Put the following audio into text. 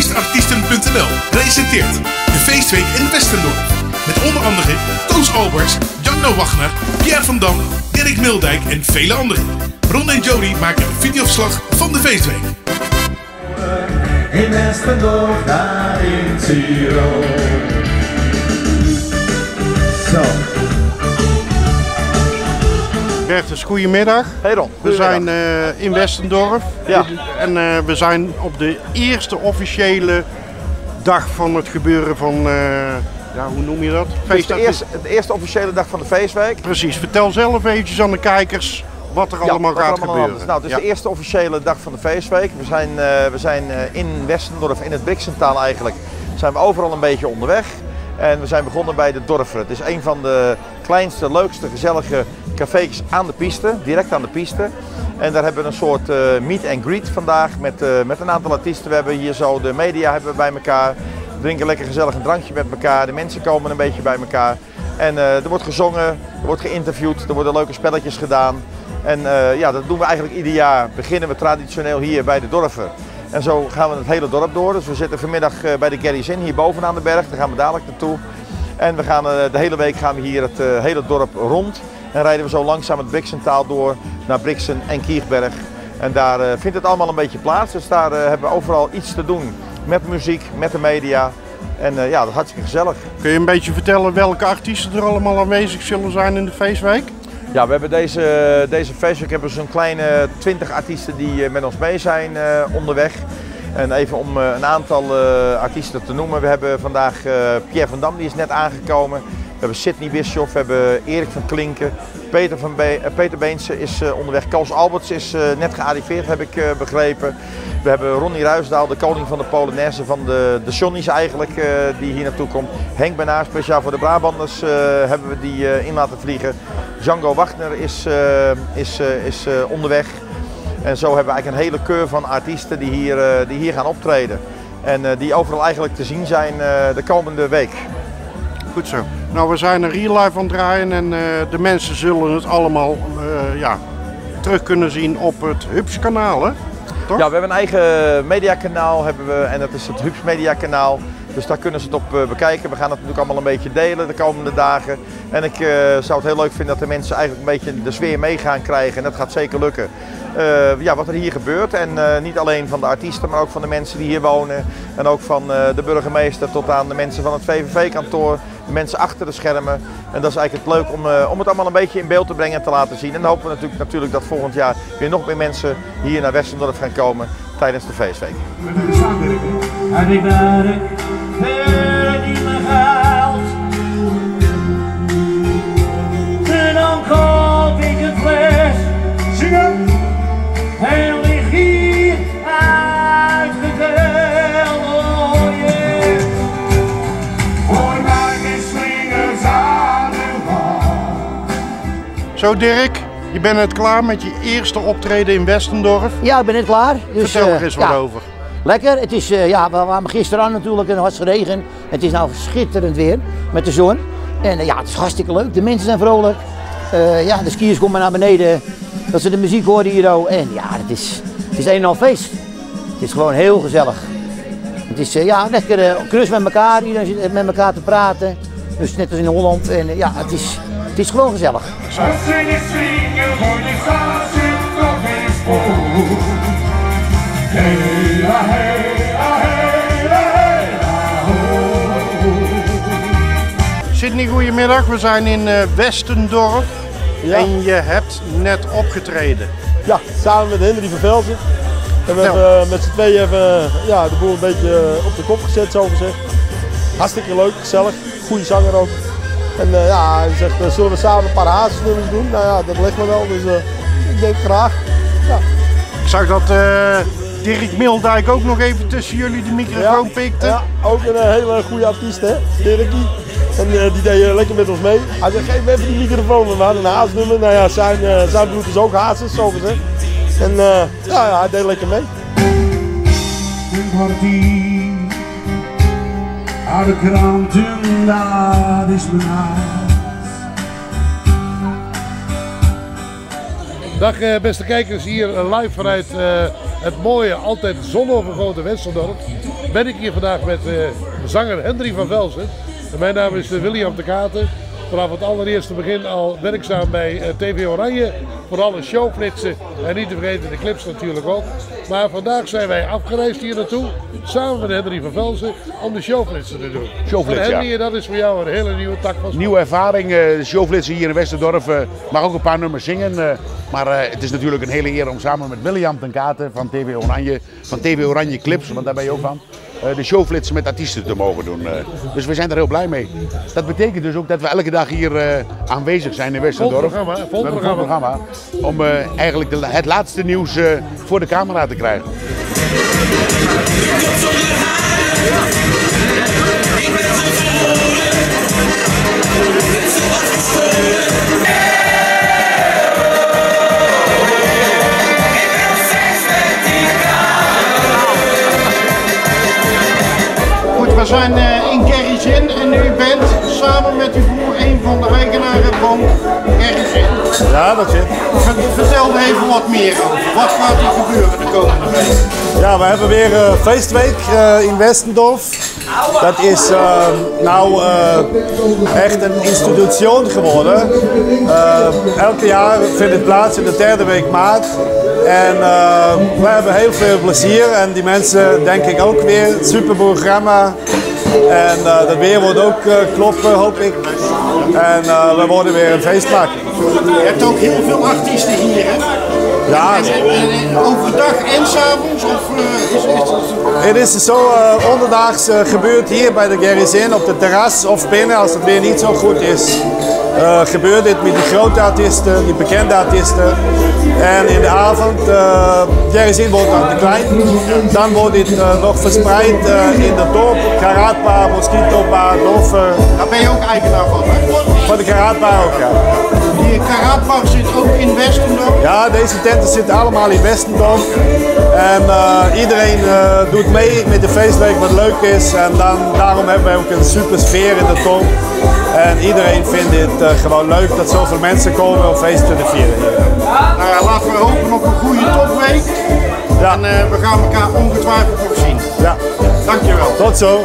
Feestartiesten.nl presenteert de Feestweek in Westendorp. Met onder andere Toos Alberts, Janno Wagner, Pierre van Dam, Erik Mildijk en vele anderen. Ron en Jody maken een videoverslag van de Feestweek. In Westendorf, daar in. Zo. Bertus, goedemiddag. Hey Ron, We zijn eh, in Westendorf Ja. en eh, we zijn op de eerste officiële dag van het gebeuren van, eh, ja, hoe noem je dat? Het is Feest de eerste, de eerste officiële dag van de feestweek. Precies, vertel zelf eventjes aan de kijkers wat er Ja, allemaal wat gaat allemaal gebeuren. Nou, het is Ja. de eerste officiële dag van de feestweek. We zijn, we zijn in Westendorf, in het Brixentaal eigenlijk, zijn we overal een beetje onderweg. En we zijn begonnen bij de Dorfer. Het is een van de kleinste, leukste, gezellige cafés aan de piste, direct aan de piste. En daar hebben we een soort eh, meet and greet vandaag met, eh, met een aantal artiesten. We hebben hier zo de media hebben we bij elkaar. Drinken lekker gezellig een drankje met elkaar. De mensen komen een beetje bij elkaar. En eh, er wordt gezongen, er wordt geïnterviewd, er worden leuke spelletjes gedaan. En ja, dat doen we eigenlijk ieder jaar. Beginnen we traditioneel hier bij de Dorfer. En zo gaan we het hele dorp door. Dus we zitten vanmiddag bij de Gerry's Inn, hier bovenaan de berg. Daar gaan we dadelijk naartoe. En we gaan, de hele week gaan we hier het hele dorp rond. En rijden we zo langzaam het Brixentaal door naar Brixen en Kiegberg. En daar eh, vindt het allemaal een beetje plaats. Dus daar eh, hebben we overal iets te doen. Met muziek, met de media. En eh, ja, dat is hartstikke gezellig. Kun je een beetje vertellen welke artiesten er allemaal aanwezig zullen zijn in de feestweek? Ja, we hebben deze, deze feestweek hebben zo'n kleine 20 artiesten die met ons mee zijn onderweg. En even om een aantal artiesten te noemen. We hebben vandaag Pierre van Dam, die is net aangekomen. We hebben Sidney Bischoff, we hebben Erik van Klinken. Peter, van eh, Peter Beense is eh, onderweg. Koos Alberts is eh, net gearriveerd, heb ik begrepen. We hebben Ronnie Ruisdaal, de koning van de Polonaise, van de, de Johnny's eigenlijk, die hier naartoe komt. Henk Benaar, speciaal voor de Brabanders, hebben we die in laten vliegen. Django Wagner is, is, is onderweg. En zo hebben we eigenlijk een hele keur van artiesten die hier, die hier gaan optreden. En die overal eigenlijk te zien zijn de komende week. Goed zo. Nou, we zijn er real live aan het draaien en eh, de mensen zullen het allemaal eh, ja, terug kunnen zien op het Hubs kanaal, hè? Toch? Ja, we hebben een eigen mediakanaal hebben we, en dat is het Hubs Mediakanaal. Dus daar kunnen ze het op eh, bekijken. We gaan het natuurlijk allemaal een beetje delen de komende dagen. En ik eh, zou het heel leuk vinden dat de mensen eigenlijk een beetje de sfeer mee gaan krijgen. En dat gaat zeker lukken. Eh, ja, wat er hier gebeurt. En niet alleen van de artiesten, maar ook van de mensen die hier wonen. En ook van de burgemeester tot aan de mensen van het VVV-kantoor. De mensen achter de schermen. En dat is eigenlijk het leuk om, om het allemaal een beetje in beeld te brengen en te laten zien. En dan hopen we natuurlijk, natuurlijk dat volgend jaar weer nog meer mensen hier naar Westendorp gaan komen tijdens de feestweek. En ik werk het niet meer geld. En dan koop ik een fles. Zingen. En lig hier uitgeteld. Oh yeah. Hoor maar geen slingers aan de wal. Zo Dirk, je bent net klaar met je eerste optreden in Westendorf. Ja, ik ben net klaar. Dus, Vertel er eh, eens wat ja, over. Lekker. Het is, eh, ja, we waren gisteren aan natuurlijk en het was geregen. Het is nou schitterend weer met de zon. En eh, ja, het is hartstikke leuk. De mensen zijn vrolijk. Ja, de skiers komen naar beneden. Dat ze de muziek horen hier. ook. En ja, het is, het is een en al feest. Het is gewoon heel gezellig. Het is ja, lekker knus met elkaar. Iedereen zit met elkaar te praten. Dus net als in Holland. En ja, het is, is gewoon gezellig. Sydney, goedemiddag. We zijn in eh, Westendorp en je hebt net opgetreden. Ja, samen met Henry van Velzen. En we Vertel. hebben eh, met z'n tweeën even, ja, de boel een beetje eh, op de kop gezet, zo gezegd. Hartstikke leuk, gezellig. Goede zanger ook. En eh, ja, hij zegt, eh, zullen we samen een paar hazesnummers doen? Nou ja, dat ligt me wel, dus eh, ik denk graag. Ja, Ik zag dat eh, Dirk Mildijk ook nog even tussen jullie de microfoon pikte. ja, ook een hele goede artiest, hè, Dirkie. En eh, die deed lekker met ons mee. Hij zegt, geef me even die microfoon. We hadden een haasnummer. Nou ja, zijn, eh, zijn broer is ook hazes, zo gezegd. En eh, ja, ja, hij deed lekker mee. De kranten, is. Dag eh, beste kijkers, hier eh, live vanuit eh, het mooie, altijd zonovergoten Westendorp, ben ik hier vandaag met zanger Hendrik van Velzen. En mijn naam is William de Katen. Vanaf het allereerste begin al werkzaam bij eh, TV Oranje. Voor alle showflitsen en niet te vergeten de clips natuurlijk ook. Maar vandaag zijn wij afgereisd hier naartoe, samen met Hendrik van Velzen, om de showflitsen te doen. Showflits, En ja. Henry, dat is voor jou een hele nieuwe tak van sport. Nieuwe ervaring, eh, de showflitsen hier in Westerdorp. eh, mag ook een paar nummers zingen. maar het is natuurlijk een hele eer om samen met William ten Katen van TV Oranje, van TV Oranje Clips, want daar ben je ook van, de showflitsen met artiesten te mogen doen. eh. dus we zijn er heel blij mee. Dat betekent dus ook dat we elke dag hier eh, aanwezig zijn in Westerdorp. Vol programma, vol programma. programma. Om eh, eigenlijk het laatste nieuws eh, voor de camera te krijgen. Zijn eh, in Gerry's Inn en u bent samen met uw broer een van de eigenaren van Gerry's Inn. Ja, dat zit. Ver- Vertel er even wat meer over. Wat gaat er gebeuren de komende week? Ja, we hebben weer een feestweek eh, in Westendorf. Dat is eh, nou eh, echt een institutie geworden. Eh, elke jaar vindt het plaats in de derde week maart. En eh, we hebben heel veel plezier en die mensen denk ik ook weer. Super programma. En eh de weer wordt ook eh, kloppen, hoop ik. En eh, we worden weer een feest maken. Je hebt ook heel veel artiesten hier, hè? Ja, En, en, en overdag en s'avonds? Of Het is zo eh, onderdaags gebeurt hier bij de Gerry's Inn op de terras of binnen als het weer niet zo goed is. eh, gebeurt dit met die grote artiesten, die bekende artiesten. En in de avond, uh, Gerry's Inn wordt dan te klein. Dan wordt dit nog verspreid in de dorp, Karatbar, Mosquitobar, Doffer. Daar ben je ook eigenaar van, hè? Van de Karatbar ook, ja. Die Karatbar zit ook in Westendorp. Ja, deze tenten zitten allemaal in Westendorp. En eh, iedereen eh, doet mee met de feestweek wat leuk is. En dan, daarom hebben wij ook een super sfeer in de top. En iedereen vindt dit eh, gewoon leuk dat zoveel mensen komen om feest te vieren hier. Nou ja, laten we hopen op een goede topweek. Ja. En we gaan elkaar ongetwijfeld nog zien. Ja, Dankjewel. tot zo.